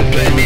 happening